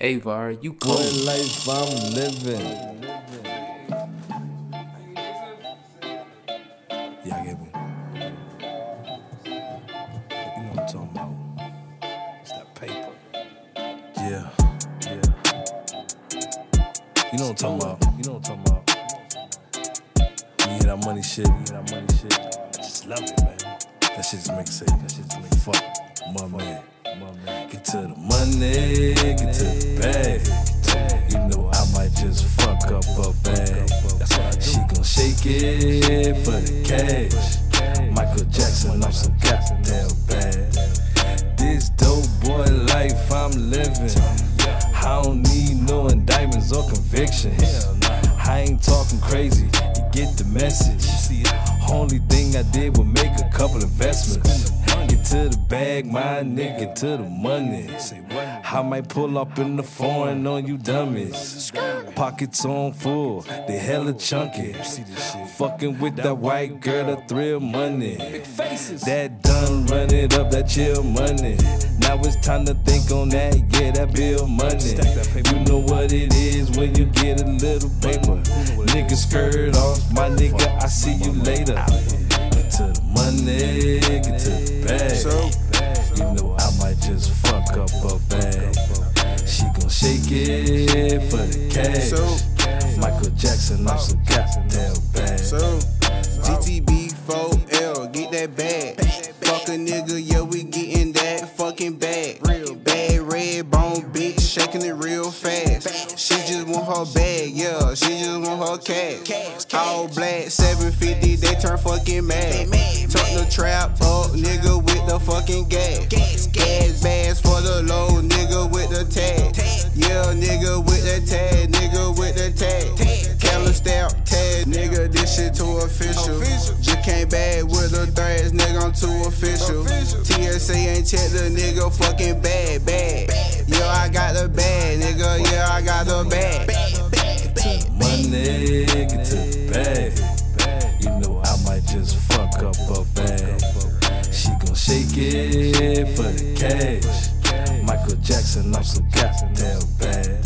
Avar, you What life I'm living. Yeah, I get me. You know what I'm talking about. It's that paper. Yeah, yeah. You know what I'm talking about. You know what I'm talking about. You hear that money shit, you hear that money shit. I just love it, man. That shit just makes sense. That shit just makes fuck. My man. My man. Get to the money, get to the bag. You know I might just fuck up a bag. She gon' shake it for the cash. Michael Jackson, I'm so goddamn bad. This dope boy life I'm living. I don't need no indictments or convictions. I ain't talking crazy, you get the message. Only thing I did was make a couple investments. Get to the bag, my nigga, to the money. I might pull up in the foreign on you dummies. Pockets on full, they hella chunky. Fucking with that white girl, the thrill money. That done, run it up, that chill money. Now it's time to think on that, yeah, that bill money. You know what it is when you get a little paper. Nigga skirt off, my nigga, I see you later. To the money, You know I might just fuck up a bag. She gon' shake it for the cash. Michael Jackson, I'm so goddamn bad. So, GTB 4L, get that bag. Fuck a nigga, yeah, we getting that fucking bag. Bad red bone bitch, shaking it real fast. She just want her bag, yeah, she just want her cash. All black, 750, they turn fucking mad. Tuck the trap up, nigga, with the fucking gas. Gas bags for the low, nigga, with the tag. tag. Yeah, nigga, with the tag, nigga, with the tag. tag. Camera stamp tag, nigga, this shit too official. Just came back with the threads, nigga, I'm too official. TSA ain't check the nigga fucking bad, bad. Yeah, I got the bag, nigga, yeah, I got the bag. money, get to the bag. for the cash. Michael Jackson, I'm so goddamn bad.